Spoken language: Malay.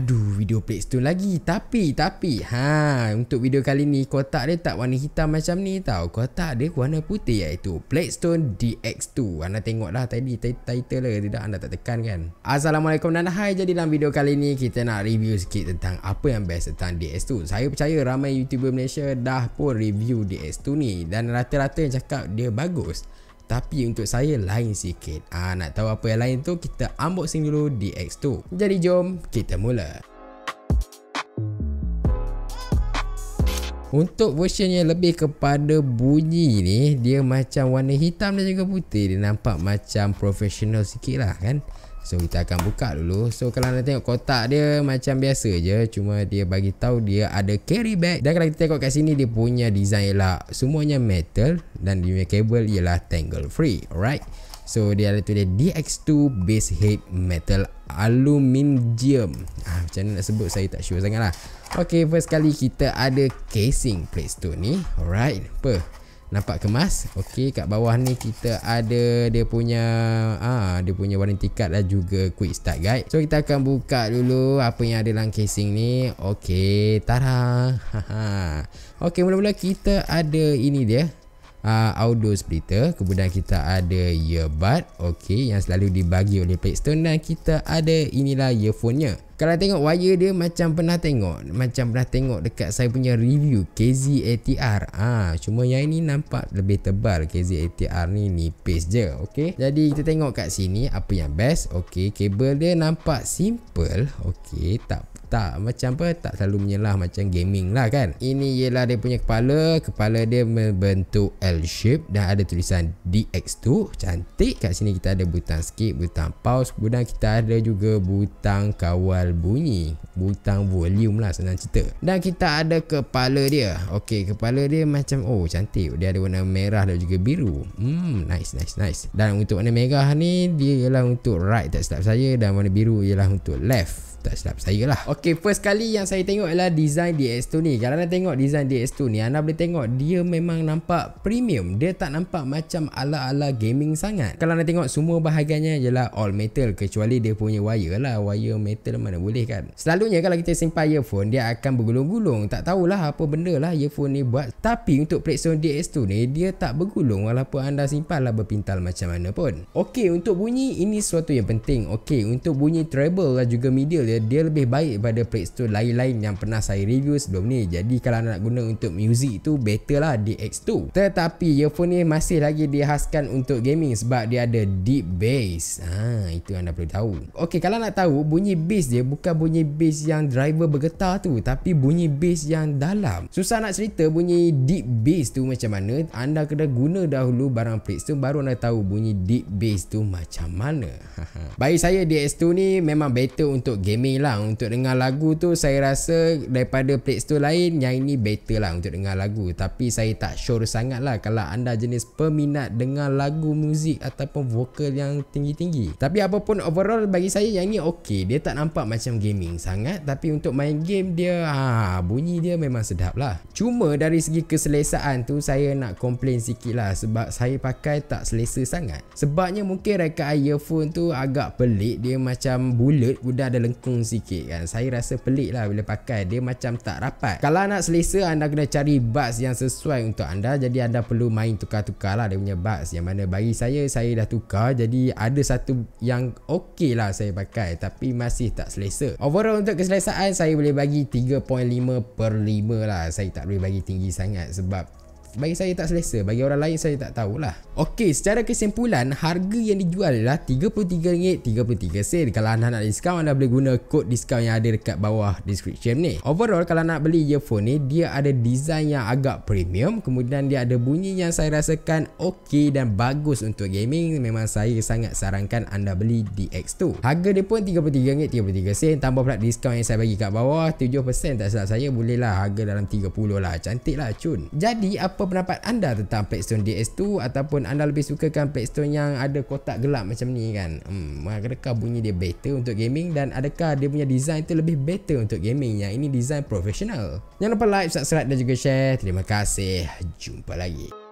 Aduh, video Playstone lagi. Tapi, tapi, ha, untuk video kali ni kotak dia tak warna hitam macam ni tau. Kotak dia warna putih iaitu Playstone DX2. Anda tengoklah tadi title dia tidak anda tak tekan kan. Assalamualaikum dan hai. Jadi dalam video kali ni kita nak review sikit tentang apa yang best tentang DX2. Saya percaya ramai YouTuber Malaysia dah pun review DX2 ni dan rata-rata yang cakap dia bagus. Tapi untuk saya lain sikit. Ah, Nak tahu apa yang lain tu Kita unboxing dulu di X2 Jadi jom kita mula. Untuk version yang lebih kepada bunyi ni Dia macam warna hitam dan juga putih. Dia nampak macam professional sikit lah kan So kita akan buka dulu. So kalau anda tengok kotak dia macam biasa je. Cuma dia bagi tahu dia ada carry bag. Dan kalau kita tengok kat sini dia punya design ialah Semuanya metal Dan dia punya kabel ialah tangle free. Alright? So dia ada tulis DX2 base head metal aluminium. Ah, Macam mana nak sebut? Saya tak sure sangat lah Okay first kali kita ada casing plate stone ni. Alright? Apa Nampak kemas Okey kat bawah ni kita ada dia punya ah dia punya warranty card dan juga quick start guide. So kita akan buka dulu apa yang ada dalam casing ni. Okey, tada. Okey, mula-mula kita ada ini dia. Uh, audio splitter kemudian kita ada earbud okey yang selalu dibagi oleh Playstone dan kita ada inilah earphone nya kalau tengok wire dia macam pernah tengok Macam pernah tengok dekat saya punya review KZ ATR ah, Cuma yang ini nampak lebih tebal KZ ATR ni nipis je okay? Jadi kita tengok kat sini apa yang best. Okay, Kabel dia nampak simple okay, Tak tak macam apa tak selalu menyelah macam gaming lah kan. Ini ialah dia punya kepala. Kepala dia membentuk L shape dan ada tulisan DX2 cantik kat sini. Kita ada butang skip butang pause kemudian kita ada juga butang kawal bunyi. Butang volume lah senang cerita. Dan kita ada kepala dia. Ok kepala dia macam oh cantik. Dia ada warna merah dan juga biru. Hmm nice nice nice. Dan untuk warna merah ni dia ialah untuk right tak silap saya dan warna biru ialah untuk left tak silap saya lah. Ok first kali yang saya tengok adalah design DS2 ni. Kalau anda tengok design DS2 ni Anda boleh tengok dia memang nampak premium. Dia tak nampak macam ala-ala gaming sangat. Kalau anda tengok semua bahagiannya ialah all metal Kecuali dia punya wire lah. Wire metal mana boleh kan? Selalunya kalau kita simpan earphone Dia akan bergulung-gulung. Tak tahulah apa benda lah earphone ni buat. Tapi untuk Playstone DS2 ni Dia tak bergulung Walaupun anda simpan lah berpintal macam mana pun. Ok untuk bunyi ini sesuatu yang penting. Ok untuk bunyi treble lah juga middle dia dia lebih baik daripada Play Store lain-lain yang pernah saya review sebelum ni. Jadi kalau nak guna untuk music tu better lah DX2 tetapi earphone ni masih lagi dihaskan untuk gaming sebab dia ada deep bass. Ha, itu anda perlu tahu. Ok kalau nak tahu bunyi bass dia bukan bunyi bass yang driver bergetar tu tapi bunyi bass yang dalam. Susah nak cerita bunyi deep bass tu macam mana. Anda kena guna dahulu barang Play Store baru anda tahu bunyi deep bass tu macam mana. Bagi saya DX2 ni memang better untuk gaming gaming lah. Untuk dengar lagu tu saya rasa daripada Play Store lain yang ini better lah untuk dengar lagu. Tapi saya tak sure sangat lah kalau anda jenis peminat dengar lagu muzik ataupun vokal yang tinggi-tinggi. Tapi apapun overall bagi saya yang ini ok dia tak nampak macam gaming sangat tapi untuk main game dia ha, bunyi dia memang sedap lah. Cuma dari segi keselesaan tu saya nak komplain sikit lah sebab saya pakai tak selesa sangat. Sebabnya mungkin reka earphone tu agak pelik. Dia macam bulat udah ada lengkung cekung sikit kan. Saya rasa pelik lah bila pakai. Dia macam tak rapat. Kalau nak selesa anda kena cari buds yang sesuai untuk anda. Jadi anda perlu main tukar-tukar lah dia punya buds Yang mana bagi saya saya dah tukar. Jadi ada satu yang okey lah saya pakai Tapi masih tak selesa. Overall untuk keselesaan saya boleh bagi 3.5 per 5 lah. Saya tak boleh bagi tinggi sangat Sebab bagi saya tak selesa. Bagi orang lain saya tak tahulah. Okey, secara kesimpulan harga yang dijual adalah RM33.33 sen. Kalau anda nak diskaun anda boleh guna kod diskaun yang ada dekat bawah description ni. Overall kalau nak beli earphone ni dia ada design yang agak premium. Kemudian dia ada bunyi yang saya rasakan okey dan bagus untuk gaming. Memang saya sangat sarankan anda beli DX2 harga dia pun RM33.33 sen. Tambah pula diskaun yang saya bagi kat bawah 7% tak salah saya bolehlah harga dalam 30 lah. Cantik lah cun. Jadi apa apa pendapat anda tentang Playstone DS2 ataupun anda lebih sukakan Playstone yang ada kotak gelap macam ni kan? Hmm, adakah bunyi dia better untuk gaming dan adakah dia punya design tu lebih better untuk gaming? Yang ini design profesional. Jangan lupa like, subscribe dan juga share. Terima kasih. Jumpa lagi